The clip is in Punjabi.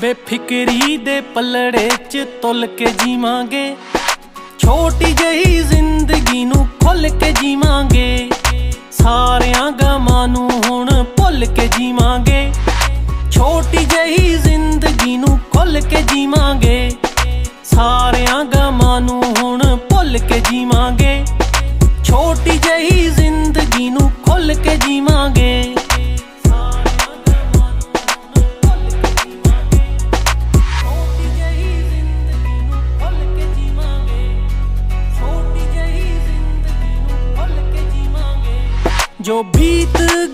ਬੇਫਿਕਰੀ ਦੇ ਪਲੜੇ 'ਚ ਤੁਲ ਕੇ ਜੀਵਾਂਗੇ। ਛੋਟੀ ਜਹੀ ਜ਼ਿੰਦਗੀ ਨੂੰ ਖੁੱਲ ਕੇ ਜੀਵਾਂਗੇ। ਸਾਰਿਆਂ ਗਮਾਂ ਨੂੰ ਹੁਣ ਭੁੱਲ ਕੇ ਜੀਵਾਂਗੇ। ਛੋਟੀ ਜਹੀ ਜ਼ਿੰਦਗੀ ਨੂੰ ਖੁੱਲ ਕੇ ਜੀਵਾਂਗੇ। ਸਾਰਿਆਂ ਗਮਾਂ ਨੂੰ ਹੁਣ ਭੁੱਲ ਕੇ ਜੀਵਾਂਗੇ। ਛੋਟੀ ਜਹੀ ਜ਼ਿੰਦਗੀ ਨੂੰ ਖੁੱਲ ਕੇ ਜੀਵਾਂਗੇ। जो बीत